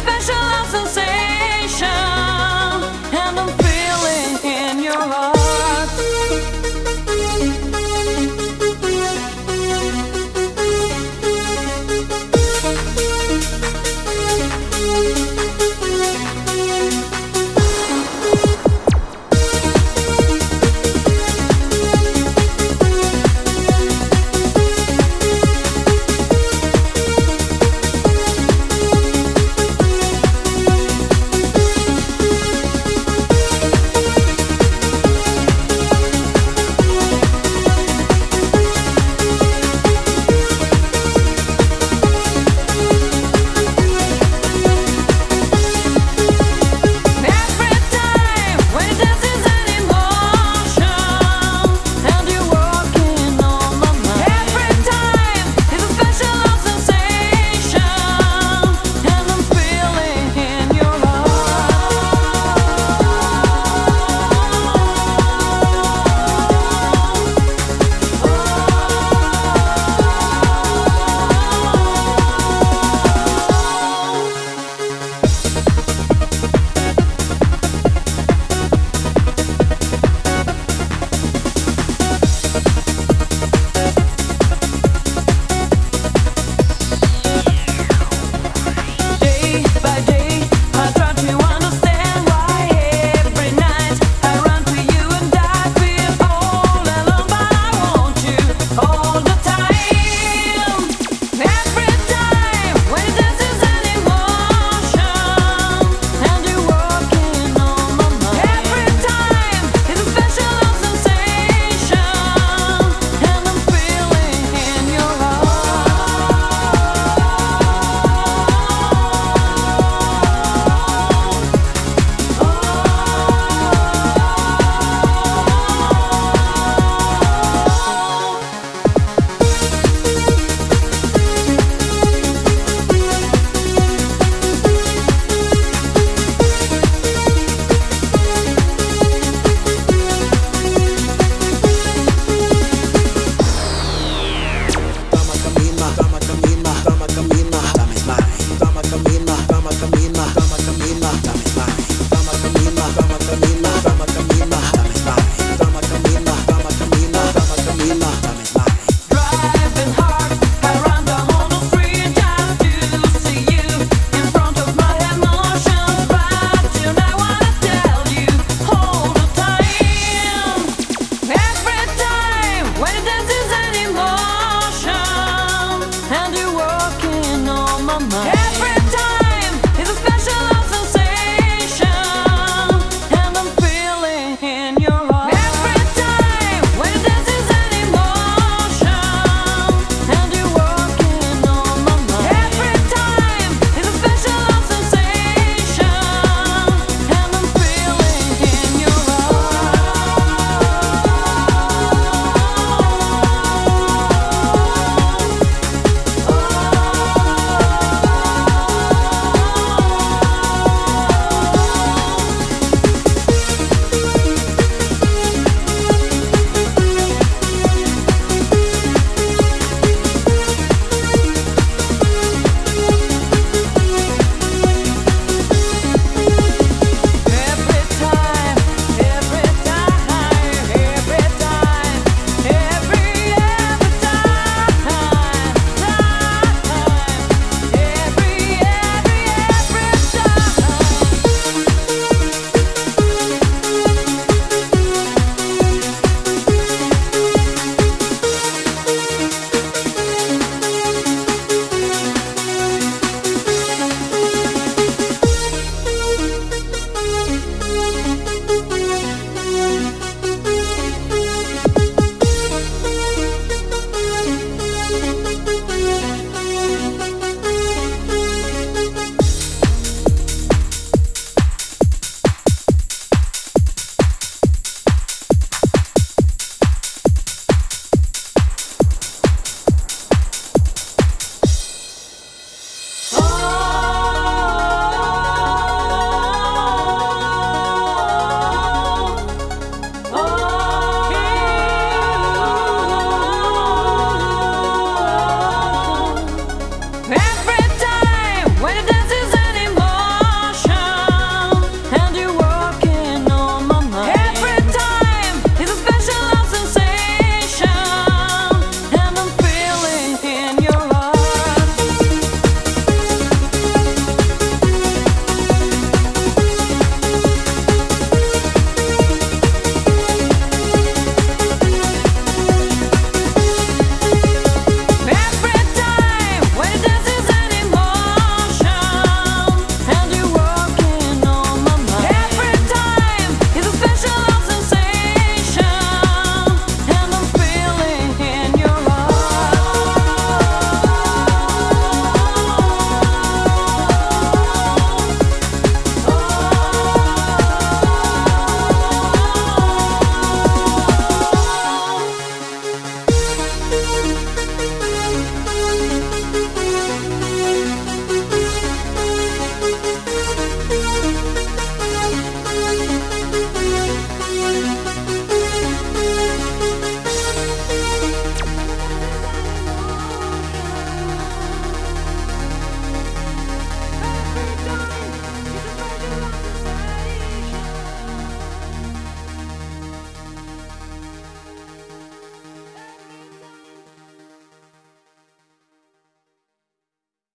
special